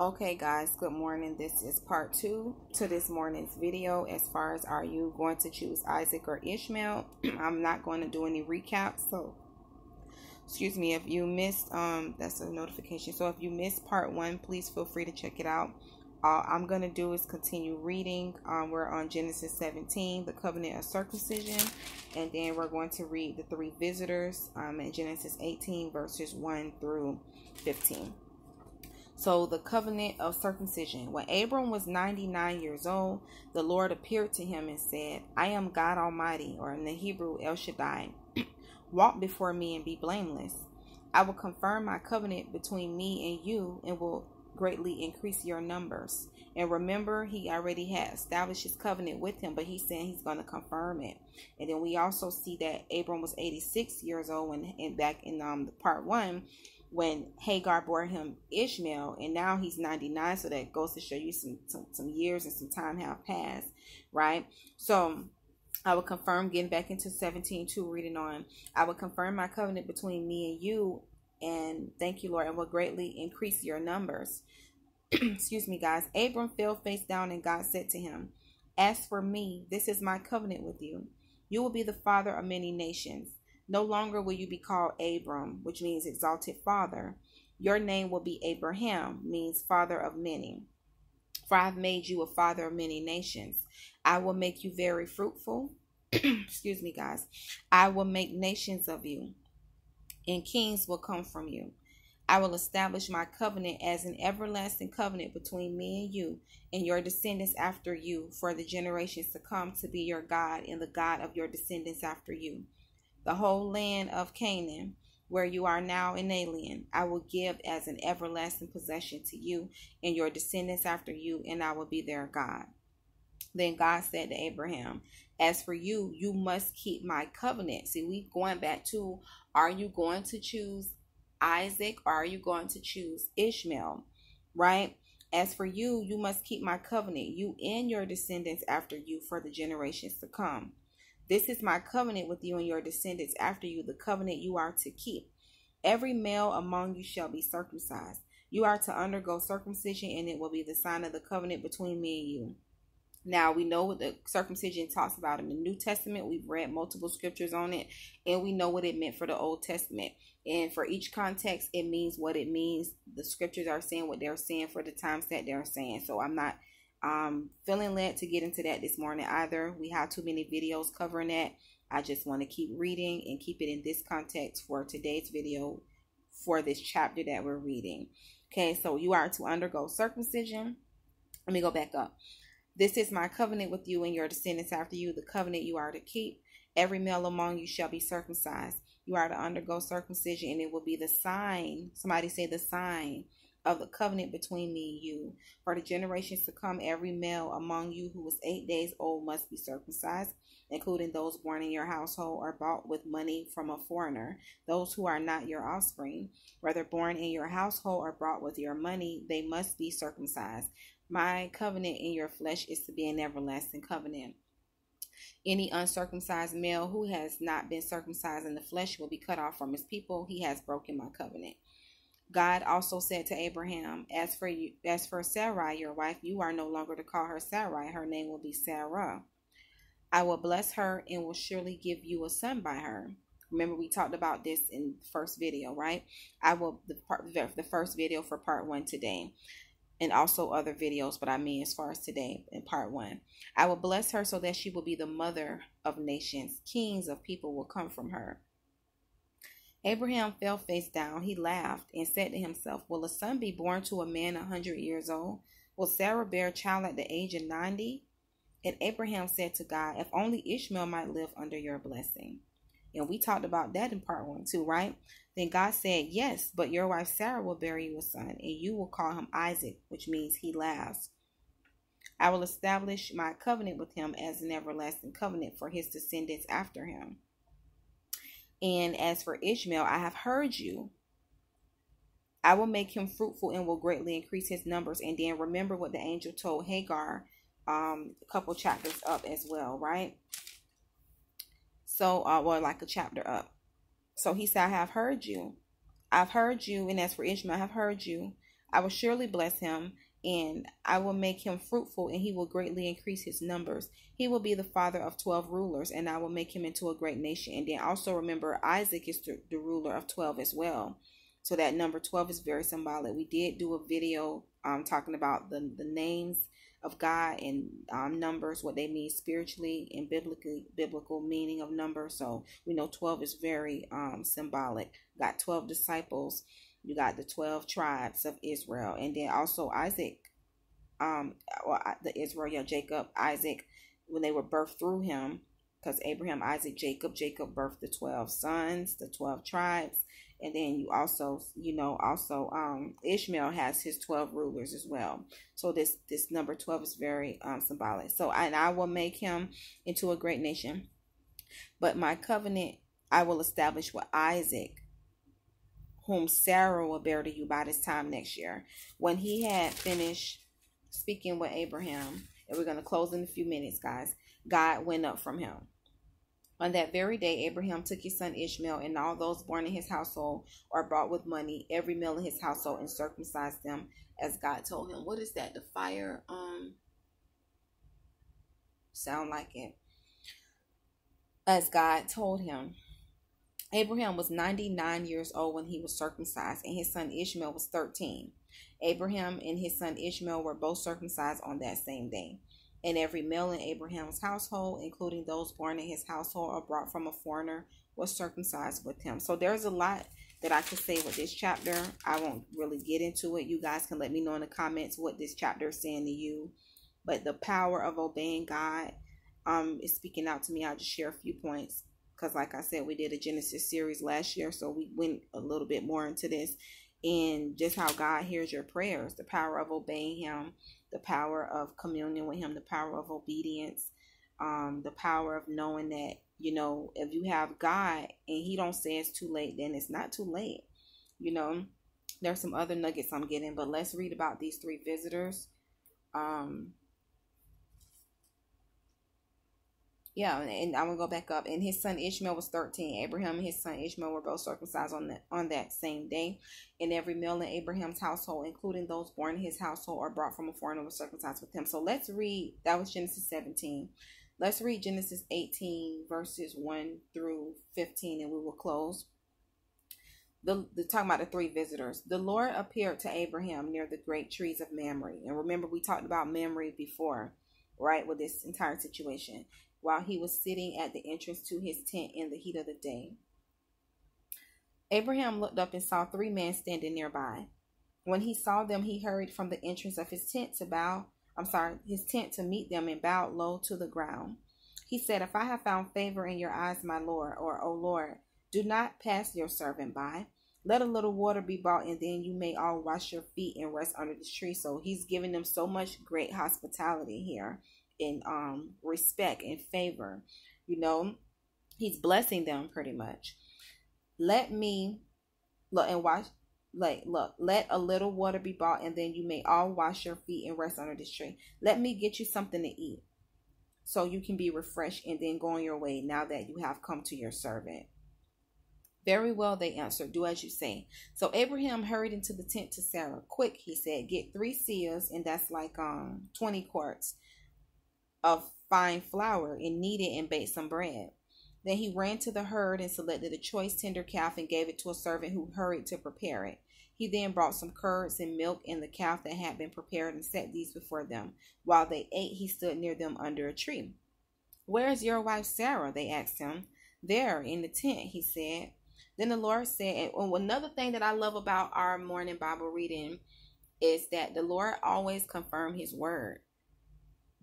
Okay, guys, good morning. This is part two to this morning's video. As far as are you going to choose Isaac or Ishmael, I'm not going to do any recaps. So, excuse me, if you missed, um, that's a notification. So, if you missed part one, please feel free to check it out. All I'm going to do is continue reading. Um, we're on Genesis 17, the covenant of circumcision, and then we're going to read the three visitors um, in Genesis 18, verses 1 through 15. So, the covenant of circumcision. When Abram was 99 years old, the Lord appeared to him and said, I am God Almighty, or in the Hebrew, El Shaddai. Walk before me and be blameless. I will confirm my covenant between me and you and will greatly increase your numbers. And remember, he already had established his covenant with him, but he's saying he's going to confirm it. And then we also see that Abram was 86 years old when, and back in um, part one when Hagar bore him Ishmael, and now he's 99. So that goes to show you some, some, some years and some time have passed, right? So I will confirm, getting back into 17 2, reading on. I will confirm my covenant between me and you, and thank you, Lord, and will greatly increase your numbers. Excuse me, guys. Abram fell face down, and God said to him, As for me, this is my covenant with you. You will be the father of many nations. No longer will you be called Abram, which means exalted father. Your name will be Abraham, means father of many. For I have made you a father of many nations. I will make you very fruitful. Excuse me, guys. I will make nations of you, and kings will come from you. I will establish my covenant as an everlasting covenant between me and you and your descendants after you for the generations to come to be your God and the God of your descendants after you the whole land of Canaan, where you are now an alien, I will give as an everlasting possession to you and your descendants after you, and I will be their God. Then God said to Abraham, As for you, you must keep my covenant. See, we going back to are you going to choose Isaac or are you going to choose Ishmael? Right? As for you, you must keep my covenant, you and your descendants after you for the generations to come. This is my covenant with you and your descendants after you, the covenant you are to keep. Every male among you shall be circumcised. You are to undergo circumcision, and it will be the sign of the covenant between me and you. Now, we know what the circumcision talks about in the New Testament. We've read multiple scriptures on it, and we know what it meant for the Old Testament. And for each context, it means what it means. The scriptures are saying what they're saying for the times that they're saying. So I'm not um, feeling led to get into that this morning either. We have too many videos covering that. I just want to keep reading and keep it in this context for today's video for this chapter that we're reading. Okay, so you are to undergo circumcision. Let me go back up. This is my covenant with you and your descendants after you, the covenant you are to keep. Every male among you shall be circumcised. You are to undergo circumcision, and it will be the sign. Somebody say the sign of the covenant between me and you. For the generations to come, every male among you who is eight days old must be circumcised, including those born in your household or bought with money from a foreigner, those who are not your offspring, whether born in your household or bought with your money, they must be circumcised. My covenant in your flesh is to be an everlasting covenant. Any uncircumcised male who has not been circumcised in the flesh will be cut off from his people. He has broken my covenant. God also said to Abraham, As for you as for Sarai, your wife, you are no longer to call her Sarai, her name will be Sarah. I will bless her and will surely give you a son by her. Remember, we talked about this in the first video, right? I will the part the first video for part one today, and also other videos, but I mean as far as today in part one. I will bless her so that she will be the mother of nations. Kings of people will come from her. Abraham fell face down. He laughed and said to himself, Will a son be born to a man a hundred years old? Will Sarah bear a child at the age of ninety? And Abraham said to God, If only Ishmael might live under your blessing. And we talked about that in part one too, right? Then God said, Yes, but your wife Sarah will bear you a son, and you will call him Isaac, which means he laughs. I will establish my covenant with him as an everlasting covenant for his descendants after him. And as for Ishmael, I have heard you. I will make him fruitful and will greatly increase his numbers. And then remember what the angel told Hagar um, a couple chapters up as well, right? So, uh, well, like a chapter up. So he said, I have heard you. I've heard you. And as for Ishmael, I have heard you. I will surely bless him, and I will make him fruitful, and he will greatly increase his numbers. He will be the father of 12 rulers, and I will make him into a great nation. And then also remember, Isaac is the, ruler of 12 as well. So that number 12 is very symbolic. We did do a video um, talking about the, the names of God and um, numbers, what they mean spiritually and biblically, biblical meaning of numbers. So we know 12 is very um, symbolic. Got 12 disciples. You got the 12 tribes of Israel. And then also Isaac, um, or the Israel, yeah, Jacob, Isaac, when they were birthed through him, because Abraham, Isaac, Jacob, Jacob birthed the 12 sons, the 12 tribes and then you also you know also um ishmael has his 12 rulers as well so this this number 12 is very um symbolic so and i will make him into a great nation but my covenant i will establish with isaac whom sarah will bear to you by this time next year when he had finished speaking with abraham and we're going to close in a few minutes guys god went up from him on that very day, Abraham took his son Ishmael and all those born in his household or bought with money, every male in his household, and circumcised them as God told him. What is that? The fire? Um, sound like it. As God told him. Abraham was 99 years old when he was circumcised, and his son Ishmael was 13. Abraham and his son Ishmael were both circumcised on that same day and every male in Abraham's household, including those born in his household or brought from a foreigner, was circumcised with him. So there's a lot that I could say with this chapter. I won't really get into it. You guys can let me know in the comments what this chapter is saying to you. But the power of obeying God um, is speaking out to me. I'll just share a few points because, like I said, we did a Genesis series last year, so we went a little bit more into this and just how God hears your prayers, the power of obeying Him the power of communion with him, the power of obedience, um, the power of knowing that, you know, if you have God and he don't say it's too late, then it's not too late. You know, there's some other nuggets I'm getting, but let's read about these three visitors. Um, yeah, and I'm gonna go back up. And his son Ishmael was 13. Abraham and his son Ishmael were both circumcised on that on that same day. And every male in Abraham's household, including those born in his household or brought from a foreigner, was circumcised with him. So let's read. That was Genesis 17. Let's read Genesis 18 verses 1 through 15, and we will close. The, the talking about the three visitors. The Lord appeared to Abraham near the great trees of Mamre. And remember, we talked about Mamre before, right? With this entire situation while he was sitting at the entrance to his tent in the heat of the day. Abraham looked up and saw three men standing nearby. When he saw them, he hurried from the entrance of his tent to bow, I'm sorry, his tent to meet them and bowed low to the ground. He said, If I have found favor in your eyes, my Lord, or O Lord, do not pass your servant by. Let a little water be brought, and then you may all wash your feet and rest under this tree. So he's giving them so much great hospitality here in um respect and favor. You know, he's blessing them pretty much. Let me look and watch like look let a little water be brought and then you may all wash your feet and rest under this tree. Let me get you something to eat so you can be refreshed and then go on your way now that you have come to your servant. Very well they answered do as you say. So abraham hurried into the tent to sarah. Quick he said get three seahs and that's like um 20 quarts of fine flour and kneaded and baked some bread. Then he ran to the herd and selected a choice tender calf and gave it to a servant who hurried to prepare it. He then brought some curds and milk and the calf that had been prepared and set these before them. While they ate, he stood near them under a tree. Where is your wife Sarah? They asked him. There, in the tent, he said. Then the Lord said, and another thing that I love about our morning Bible reading is that the Lord always confirm his word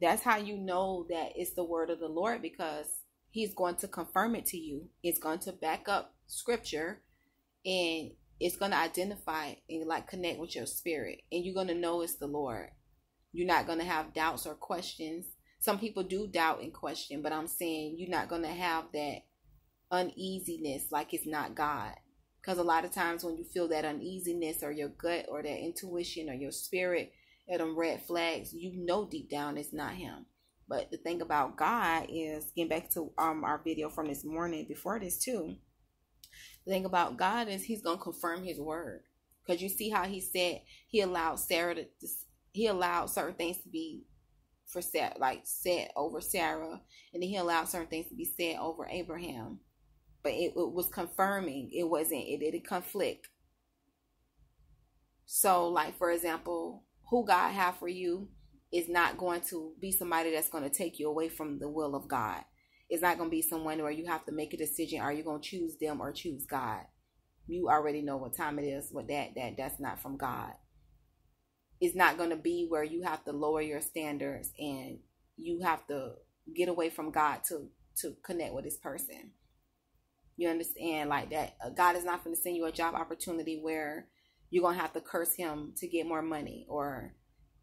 that's how you know that it's the word of the Lord because he's going to confirm it to you. It's going to back up scripture and it's going to identify and like connect with your spirit and you're going to know it's the Lord. You're not going to have doubts or questions. Some people do doubt and question, but I'm saying you're not going to have that uneasiness like it's not God. Because a lot of times when you feel that uneasiness or your gut or that intuition or your spirit at them red flags, you know deep down it's not him. But the thing about God is getting back to um our video from this morning before this too. The thing about God is he's gonna confirm his word. Because you see how he said he allowed Sarah to, he allowed certain things to be for Sarah, like said over Sarah, and then he allowed certain things to be said over Abraham. But it, it was confirming. It wasn't. It didn't conflict. So, like for example, who God have for you is not going to be somebody that's going to take you away from the will of God. It's not going to be someone where you have to make a decision. Are you going to choose them or choose God? You already know what time it is. What that that that's not from God. It's not going to be where you have to lower your standards and you have to get away from God to to connect with this person. You understand like that? Uh, God is not going to send you a job opportunity where you're going to have to curse him to get more money or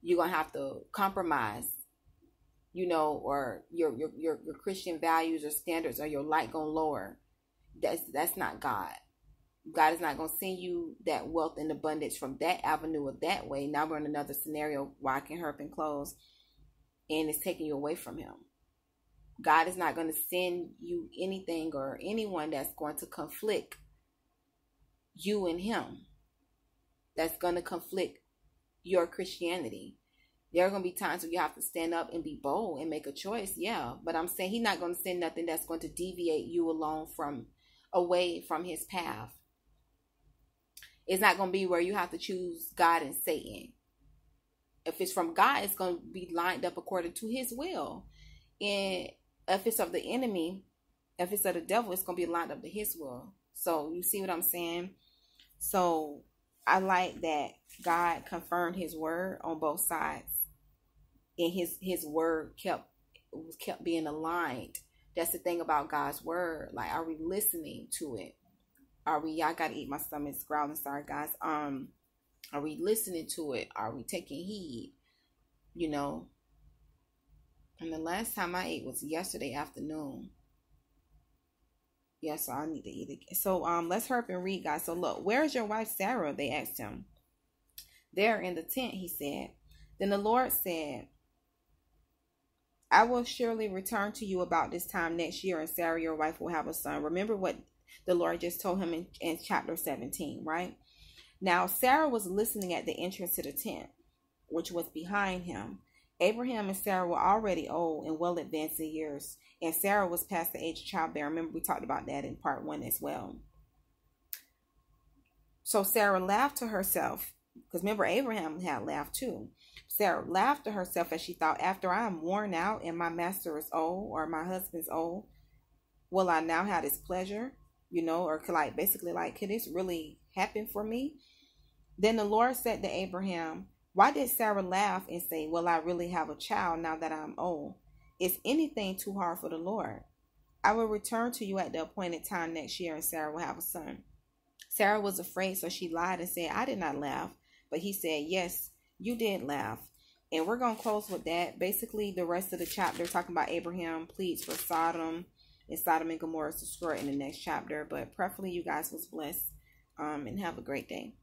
you're going to have to compromise you know or your your your, your christian values or standards or your light going to lower. That's that's not god. God is not going to send you that wealth and abundance from that avenue or that way. Now we're in another scenario where i can hurt and close and it's taking you away from him. God is not going to send you anything or anyone that's going to conflict you and him that's going to conflict your Christianity. There are going to be times where you have to stand up and be bold and make a choice. Yeah. But I'm saying he's not going to send nothing that's going to deviate you along from away from his path. It's not going to be where you have to choose God and Satan. If it's from God, it's going to be lined up according to his will. And if it's of the enemy, if it's of the devil, it's going to be lined up to his will. So you see what I'm saying? So I like that God confirmed his word on both sides. And his his word kept was kept being aligned. That's the thing about God's word. Like are we listening to it? Are we y'all gotta eat my stomach's growling, sorry guys. Um are we listening to it? Are we taking heed? You know. And the last time I ate was yesterday afternoon. Yeah, so I need to eat it. So um let's hurry up and read, guys. So look, where's your wife Sarah? They asked him. There in the tent, he said. Then the Lord said, I will surely return to you about this time next year, and Sarah, your wife, will have a son. Remember what the Lord just told him in, in chapter 17, right? Now, Sarah was listening at the entrance to the tent, which was behind him. Abraham and Sarah were already old and well advanced in years, and Sarah was past the age of childbearing. Remember, we talked about that in part one as well. So Sarah laughed to herself, because remember, Abraham had laughed too. Sarah laughed to herself as she thought, After I am worn out and my master is old, or my husband's old, will I now have this pleasure? You know, or like basically like, could this really happen for me? Then the Lord said to Abraham, why did Sarah laugh and say, Will I really have a child now that I'm old? Is anything too hard for the Lord? I will return to you at the appointed time next year, and Sarah will have a son. Sarah was afraid, so she lied and said, I did not laugh. But he said, Yes, you did laugh. And we're going to close with that. Basically, the rest of the chapter talking about Abraham pleads for Sodom and Sodom and Gomorrah is destroyed in the next chapter. But preferably, you guys was blessed um, and have a great day.